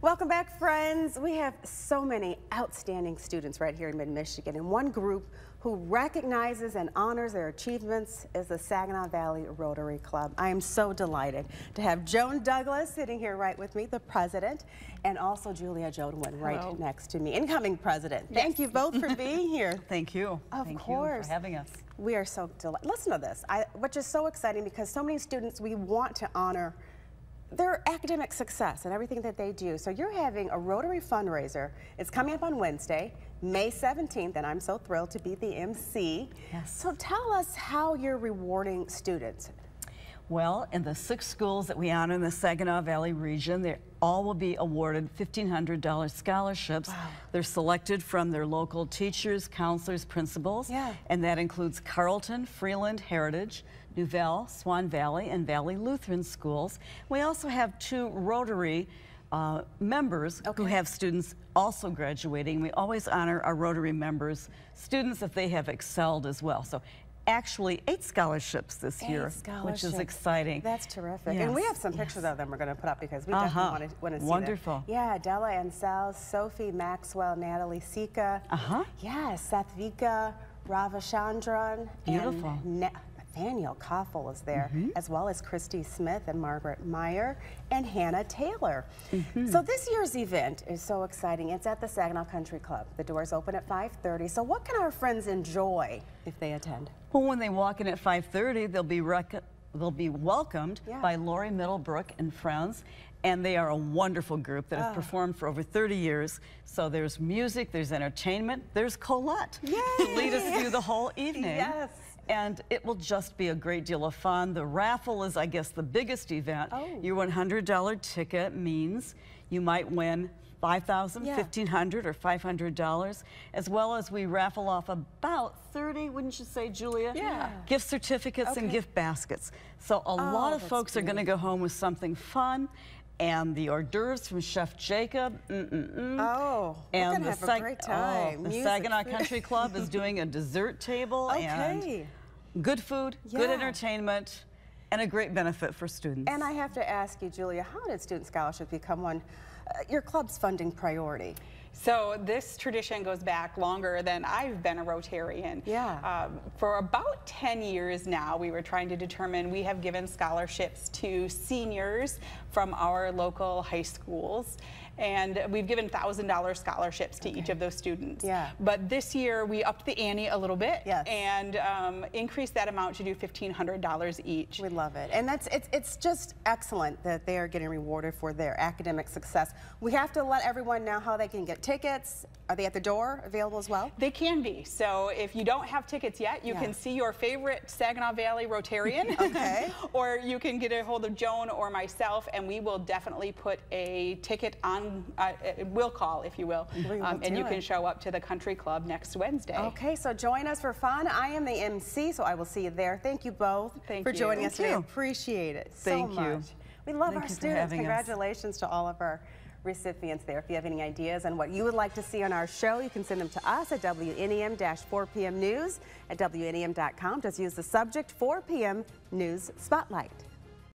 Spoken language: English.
Welcome back, friends. We have so many outstanding students right here in Mid-Michigan, and one group who recognizes and honors their achievements is the Saginaw Valley Rotary Club. I am so delighted to have Joan Douglas sitting here right with me, the president, and also Julia Jodwin right Hello. next to me, incoming president. Thank you both for being here. Thank you. Of Thank course. you for having us. We are so delighted. Listen to this, I, which is so exciting because so many students, we want to honor their academic success and everything that they do. So you're having a Rotary fundraiser. It's coming up on Wednesday, May 17th, and I'm so thrilled to be the MC. Yes. So tell us how you're rewarding students. Well, in the six schools that we honor in the Saginaw Valley region, they all will be awarded $1,500 scholarships. They're selected from their local teachers, counselors, principals. Yeah. And that includes Carrollton, Freeland, Heritage, Nouvel, Swan Valley, and Valley Lutheran schools. We also have two Rotary uh, members who have students also graduating. We always honor our Rotary members, students if they have excelled as well. So actually eight scholarships this Eight year, which is exciting. That's terrific. And we have some pictures yes. of them we're going to put up because we Uh-huh. definitely want to, want to see them. Wonderful. Yeah, Della Ansel, Sophie Maxwell, Natalie Sika. Uh-huh. Yeah, Seth Vika, Ravachandran. Beautiful. And Nathaniel Koffel is there, Mm-hmm. as well as Christy Smith and Margaret Meyer and Hannah Taylor. Mm-hmm. So this year's event is so exciting. It's at the Saginaw Country Club. The doors open at 5.30. So what can our friends enjoy if they attend? Well, when they walk in at 5:30, they'll be rec- they'll be welcomed Yeah. by Lori Middlebrook and friends. And they are a wonderful group that Ah. have performed for over 30 years. So there's music, there's entertainment, there's Colette to lead us through the whole evening. Yes. And it will just be a great deal of fun. The raffle is, I guess, the biggest event. Oh. Your $100 ticket means you might win 5000 Yeah. 1,500, or $500, as well as we raffle off about 30, wouldn't you say, Julia? Yeah. Gift certificates and gift baskets. So a oh, lot of that's folks are going to go home with something fun. And the hors d'oeuvres from Chef Jacob. Mm-mm-mm. Oh, we're and gonna the have a Sag- great oh, time. the Music, Saginaw. Country Club is doing a dessert table Okay. Good food, good entertainment, and a great benefit for students. And I have to ask you, Julia, how did Student Scholarship become one, uh, your club's funding priority? So this tradition goes back longer than I've been a Rotarian. Yeah. Um, for about 10 years now, we were trying to determine, we have given scholarships to seniors from our local high schools. And we've given $1,000 scholarships to each of those students. Yeah. But this year, we upped the ante a little bit Yes. and um, increased that amount to do $1,500 each. We love it. And that's it's it's just excellent that they are getting rewarded for their academic success. We have to let everyone know how they can get tickets. Are they at the door available as well? They can be. So if you don't have tickets yet, you Yeah. can see your favorite Saginaw Valley Rotarian. Okay. or you can get a hold of Joan or myself, and we will definitely put a ticket on, uh, uh, will call, if you will. We will Um, and do you can show up to the country club next Wednesday. Okay, so join us for fun. I am the MC, so I will see you there. Thank you both Thank for you. joining us Thank today. you. Appreciate it Thank so you. We love Thank our students. having us. Congratulations to all of our recipients there. If you have any ideas on what you would like to see on our show, you can send them to us at WNEM-4PM News at WNEM.com. Just use the subject 4 p.m. News Spotlight.